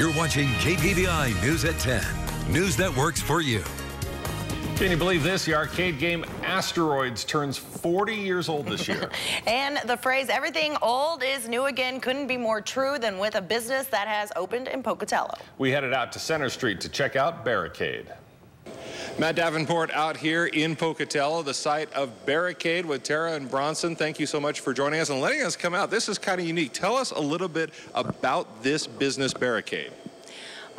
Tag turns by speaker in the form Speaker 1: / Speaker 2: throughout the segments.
Speaker 1: You're watching KPVI News at 10. News that works for you.
Speaker 2: Can you believe this? The arcade game Asteroids turns 40 years old this year.
Speaker 3: and the phrase everything old is new again couldn't be more true than with a business that has opened in Pocatello.
Speaker 2: We headed out to Center Street to check out Barricade.
Speaker 4: Matt Davenport out here in Pocatello, the site of Barricade with Tera and Bronson. Thank you so much for joining us and letting us come out. This is kind of unique. Tell us a little bit about this business Barricade.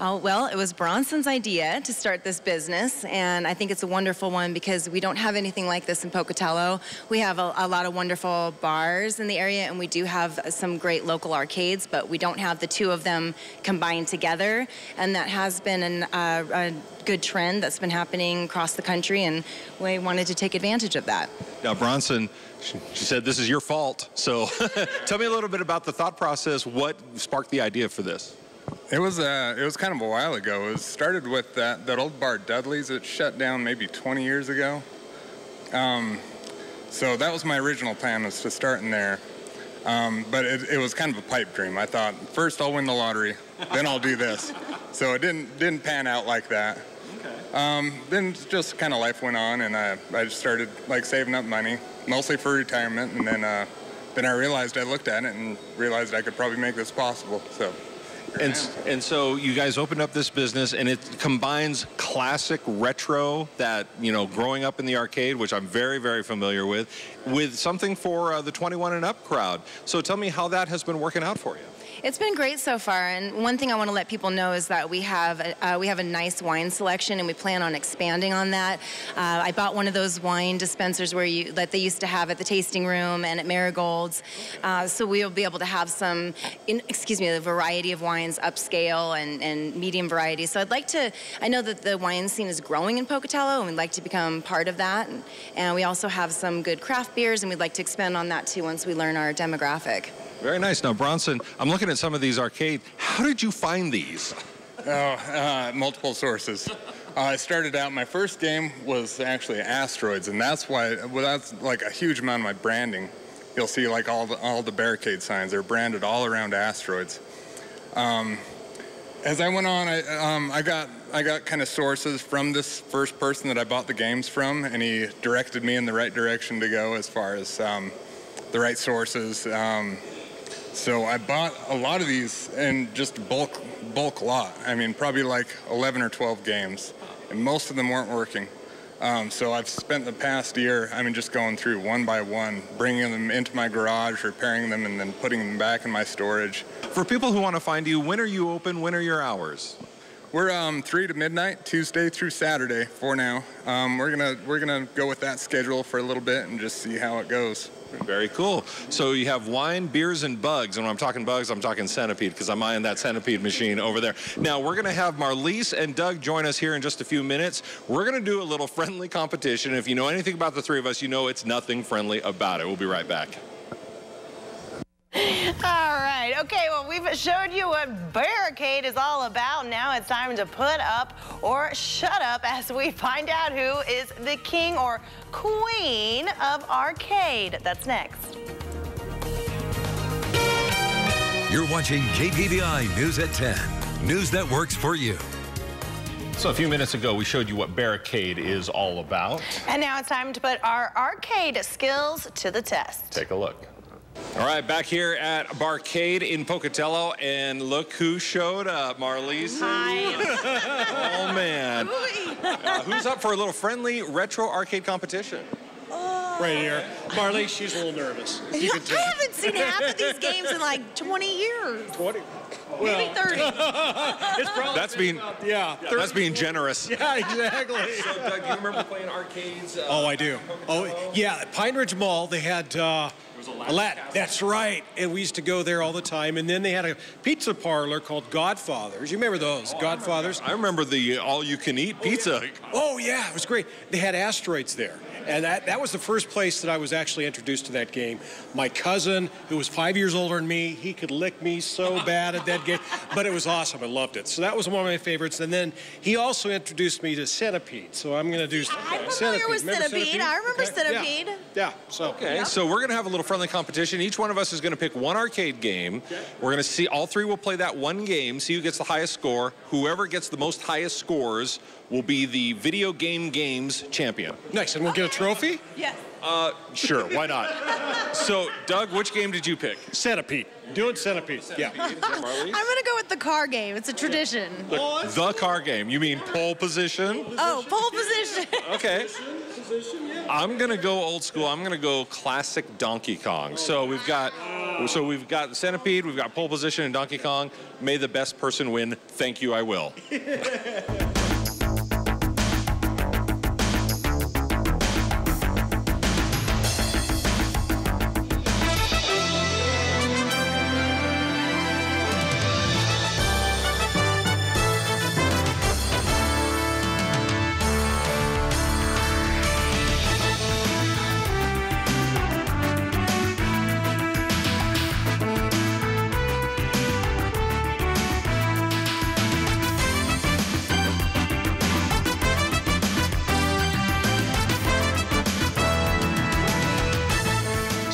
Speaker 5: Uh, well, it was Bronson's idea to start this business, and I think it's a wonderful one because we don't have anything like this in Pocatello. We have a, a, lot of wonderful bars in the area, and we do have some great local arcades, but we don't have the two of them combined together, and that has been an, uh, a good trend that's been happening across the country, and we wanted to take advantage of that.
Speaker 4: Now, Bronson, she said this is your fault, so tell me a little bit about the thought process. What sparked the idea for this?
Speaker 6: It was uh, it was kind of a while ago. It was started with that, that old bar Dudley's. It shut down maybe 20 years ago. Um, so that was my original plan was to start in there. Um, but it, it, was kind of a pipe dream. I thought first I'll win the lottery, then I'll do this. So it didn't didn't pan out like that. Okay. Um, then just kind of life went on, and I, I just started like saving up money, mostly for retirement, and then uh, then I realized I looked at it and realized I could probably make this possible. So.
Speaker 4: And, and so you guys opened up this business and it combines classic retro that, you know, growing up in the arcade, which I'm very, very familiar with, with something for uh, the 21 and up crowd. So tell me how that has been working out for you.
Speaker 5: It's been great so far, and one thing I want to let people know is that we have a, uh, we have a nice wine selection, and we plan on expanding on that. Uh, I bought one of those wine dispensers where you that they used to have at the tasting room and at Marigold's, uh, so we'll be able to have some, in, excuse me, a variety of wines, upscale and, and medium variety. So I'd like to. I know that the wine scene is growing in Pocatello, and we'd like to become part of that. And, and we also have some good craft beers, and we'd like to expand on that too once we learn our demographic.
Speaker 4: Very nice. Now, Bronson, I'm looking at some of these arcade. How did you find these?
Speaker 6: Oh, uh, multiple sources. Uh, I started out, my first game was actually Asteroids, and that's why, well, that's like a huge amount of my branding. You'll see like all the, all the barricade signs, they're branded all around Asteroids. Um, as I went on, I, um, I got I got kind of sources from this first person that I bought the games from, and he directed me in the right direction to go as far as um, the right sources. Um, so I bought a lot of these and just bulk bulk lot. I mean, probably like 11 or 12 games, and most of them weren't working. Um, so I've spent the past year, I mean, just going through one by one, bringing them into my garage, repairing them, and then putting them back in my storage.
Speaker 4: For people who want to find you, when are you open? When are your hours?
Speaker 6: We're um, three to midnight, Tuesday through Saturday for now. Um, we're gonna we're gonna go with that schedule for a little bit and just see how it goes.
Speaker 4: Very cool. So you have wine, beers, and bugs. And when I'm talking bugs, I'm talking centipede because I'm eyeing that centipede machine over there. Now, we're going to have Marlise and Doug join us here in just a few minutes. We're going to do a little friendly competition. If you know anything about the three of us, you know it's nothing friendly about it. We'll be right back.
Speaker 3: All right. Okay, well, we've showed you what Barricade is all about. Now it's time to put up or shut up as we find out who is the king or queen of arcade. That's next.
Speaker 1: You're watching KPVI News at 10. News that works for you.
Speaker 2: So a few minutes ago, we showed you what Barricade is all about.
Speaker 3: And now it's time to put our arcade skills to the test.
Speaker 2: Take a look.
Speaker 4: All right, back here at Barcade in Pocatello, and look who showed up, Marlise.
Speaker 3: Hi.
Speaker 4: oh, man. Uh, who's up for a little friendly retro arcade competition?
Speaker 7: Right here. Marley, she's a little nervous.
Speaker 3: You, you I haven't seen half of these games in like 20 years.
Speaker 7: 20?
Speaker 3: Well, Maybe 30.
Speaker 4: that's being yeah, that's being generous.
Speaker 7: Yeah, exactly.
Speaker 4: so, Doug, do you remember playing arcades? Uh,
Speaker 7: oh, I do. Oh, yeah, Pine Ridge Mall. They had uh, Aladdin. That's right. And we used to go there all the time. And then they had a pizza parlor called Godfather's. You remember those? Oh, Godfather's?
Speaker 4: I remember, I remember the uh, all-you-can-eat pizza.
Speaker 7: Oh, yeah. It was great. They had asteroids there. And that, that was the first place that I was actually introduced to that game. My cousin, who was five years older than me, he could lick me so bad at that game, but it was awesome. I loved it. So that was one of my favorites. And then he also introduced me to Centipede. So I'm going to do
Speaker 3: I'm familiar
Speaker 7: Centipede.
Speaker 3: with
Speaker 7: Remember
Speaker 3: Centipede. I remember
Speaker 7: Okay.
Speaker 3: Centipede.
Speaker 7: Yeah. yeah. So
Speaker 4: Okay, so we're going to have a little friendly competition. Each one of us is going to pick one arcade game. We're going to see all three will play that one game, see who gets the highest score. Whoever gets the most highest scores will be the video game games champion.
Speaker 7: nice. And we'll get a trophy?
Speaker 3: Yes.
Speaker 4: Uh, sure, why not? So, Doug, which game did you pick?
Speaker 7: Centipede. Doing Centipede. Yeah.
Speaker 3: I'm gonna go with the car game. It's a tradition.
Speaker 4: The car game. You mean pole position?
Speaker 3: Oh, pole position.
Speaker 4: Okay. I'm gonna go old school. I'm gonna go classic Donkey Kong. So we've got, so we've got Centipede, we've got pole position and Donkey Kong. May the best person win. Thank you. I will.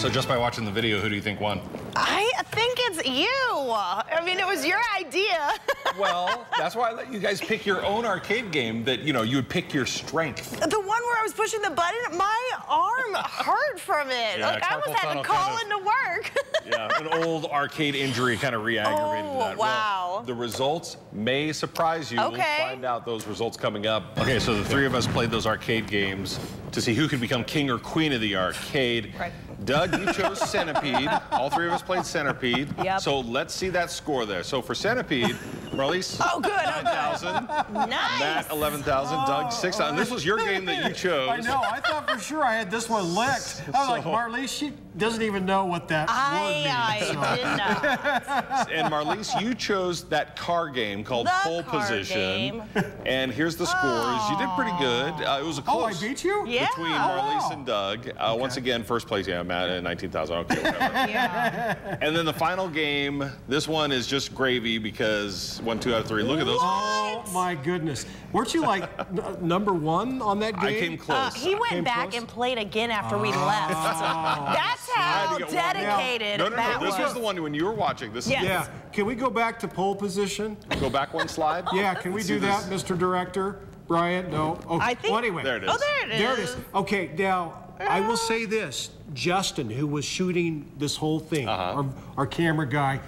Speaker 4: So just by watching the video, who do you think won?
Speaker 3: I think it's you. I mean, it was your idea.
Speaker 2: Well, that's why I let you guys pick your own arcade game that, you know, you would pick your strength.
Speaker 3: the one where I was pushing the button, my arm hurt from it.
Speaker 2: Yeah,
Speaker 3: like I almost
Speaker 2: carpal
Speaker 3: had to call
Speaker 2: kind
Speaker 3: into work.
Speaker 2: Yeah, an old arcade injury kind of re-aggravated
Speaker 3: Oh,
Speaker 2: that.
Speaker 3: wow.
Speaker 2: Well, the results may surprise you.
Speaker 3: Okay.
Speaker 2: We'll find out those results coming up. Okay, so the three of us played those arcade games to see who could become king or queen of the arcade.
Speaker 3: Right.
Speaker 2: Doug, you chose Centipede. All three of us played Centipede.
Speaker 3: Yep.
Speaker 2: So let's see that score there. So for Centipede, Marlies,
Speaker 3: Oh, good, oh, good.
Speaker 2: 9,000.
Speaker 3: nice.
Speaker 2: Matt, 11,000. Doug, 6,000. This was your game that you chose.
Speaker 7: I know. I thought for sure I had this one licked. I was like,
Speaker 2: So-
Speaker 7: Marlise, she doesn't even know what that word means.
Speaker 3: I,
Speaker 7: so-
Speaker 3: did not.
Speaker 2: And Marlies, you chose that car game called
Speaker 3: The
Speaker 2: Pole
Speaker 3: car
Speaker 2: Position.
Speaker 3: game.
Speaker 2: And here's the scores. You did pretty good. Uh, it was a close.
Speaker 7: Oh, I
Speaker 2: close
Speaker 7: beat you?
Speaker 3: Yeah.
Speaker 2: between Marlies and Doug. Uh, Once again, first place, yeah, Matt at 19,000. Okay, whatever.
Speaker 3: Yeah.
Speaker 2: and then the final game, this one is just gravy because one, two out of three. Look at those.
Speaker 7: Oh my goodness! Weren't you like n- number one on that game?
Speaker 2: I came
Speaker 3: Uh,
Speaker 2: close.
Speaker 3: he went back
Speaker 7: close?
Speaker 3: and played again after we left. That's how
Speaker 2: to get
Speaker 3: dedicated
Speaker 2: no, no, no.
Speaker 3: Matt
Speaker 2: This
Speaker 3: was.
Speaker 2: was the one when you were watching. This
Speaker 3: Yes.
Speaker 7: Yeah. Can we go back to pole position?
Speaker 2: go back one slide.
Speaker 7: Yeah. Can we do that,
Speaker 2: this.
Speaker 7: Mr. Director? Brian? No. Okay.
Speaker 3: I think-
Speaker 7: Well, anyway.
Speaker 2: There it is.
Speaker 3: Oh, there it is.
Speaker 7: There it is. Okay, now I will say this: Justin, who was shooting this whole thing,
Speaker 2: Uh-huh.
Speaker 7: our, our camera guy,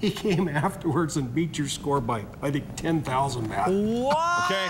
Speaker 7: he came afterwards and beat your score by I think ten thousand, Matt.
Speaker 3: What?
Speaker 2: Okay.